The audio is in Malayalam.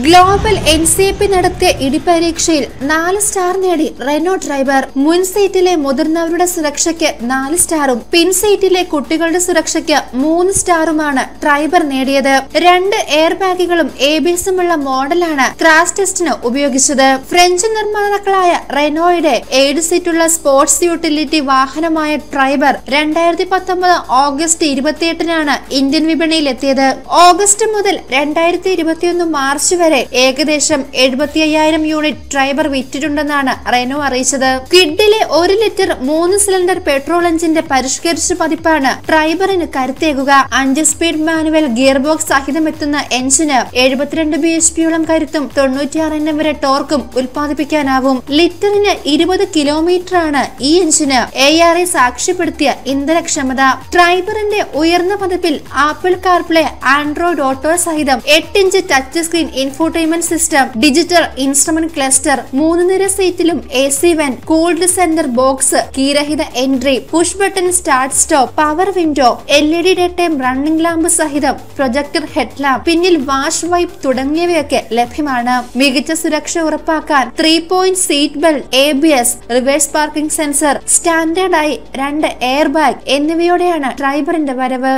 ഗ്ലോബൽ എൻ സി പി നടത്തിയ ഇടിപരീക്ഷയിൽ നാല് സ്റ്റാർ നേടി റെനോ ഡ്രൈവർ. മുൻ സീറ്റിലെ മുതിർന്നവരുടെ സുരക്ഷയ്ക്ക് നാല് സ്റ്റാറും പിൻ സീറ്റിലെ കുട്ടികളുടെ സുരക്ഷയ്ക്ക് മൂന്ന് സ്റ്റാറുമാണ് ഡ്രൈവർ നേടിയത്. രണ്ട് എയർ ബാഗുകളും എ ബി എസുമുള്ള മോഡലാണ് ക്രാഷ് ടെസ്റ്റിന് ഉപയോഗിച്ചത്. ഫ്രഞ്ച് നിർമ്മാതാക്കളായ റെനോയുടെ ഏഴ് സീറ്റുള്ള സ്പോർട്സ് യൂട്ടിലിറ്റി വാഹനമായ ഡ്രൈവർ രണ്ടായിരത്തി പത്തൊമ്പത് ഓഗസ്റ്റ് ഇരുപത്തിയെട്ടിനാണ് ഇന്ത്യൻ വിപണിയിൽ എത്തിയത് ഓഗസ്റ്റ് മുതൽ രണ്ടായിരത്തി ഇരുപത്തിയൊന്ന് മാർച്ച് വരെ ഏകദേശം എഴുപത്തി അയ്യായിരം യൂണിറ്റ് ഡ്രൈവർ വിറ്റിട്ടുണ്ടെന്നാണ് റെനോ അറിയിച്ചത്. കിഡിലെ ഒരു ലിറ്റർ മൂന്ന് സിലിണ്ടർ പെട്രോൾ എഞ്ചിന്റെ പരിഷ്കരിച്ച പതിപ്പാണ് ഡ്രൈവറിന് കരുത്തേകുക. അഞ്ച് സ്പീഡ് മാനുവൽ ഗിയർ ബോക്സ് സഹിതം എത്തുന്ന എഞ്ചിന് എഴുപത്തിരണ്ട് ബി എച്ച് പിയോളം കരുത്തും തൊണ്ണൂറ്റിയാറ് എണ്ണം വരെ ടോർക്കും ഉൽപ്പാദിപ്പിക്കാനാവും. ലിറ്ററിന് ഇരുപത് കിലോമീറ്റർ ആണ് ഈ എഞ്ചിന് എ ആർ എ സാക്ഷ്യപ്പെടുത്തിയ ഇന്ധനക്ഷമത. ഡ്രൈവറിന്റെ ഉയർന്ന പതിപ്പിൽ ആപ്പിൾ കാർപ്ലേ ആൻഡ്രോയിഡ് ഓട്ടോ സഹിതം എട്ട് inch touch screen infotainment system digital instrument cluster മൂന്ന് നിര സീറ്റിലും A C vent cooled centre box കീരഹിത entry push button start stop power window L E D daytime running lamp സഹിതം പ്രൊജക്ടർ ഹെഡ് ലാമ്പ് പിന്നിൽ വാഷ് വൈപ്പ് തുടങ്ങിയവയൊക്കെ ലഭ്യമാണ്. മികച്ച സുരക്ഷ ഉറപ്പാക്കാൻ three point seat belt A B S reverse parking sensor സ്റ്റാൻഡേർഡായി രണ്ട് എയർ ബാഗ് എന്നിവയോടെയാണ് ഡ്രൈവറിന്റെ വരവ്.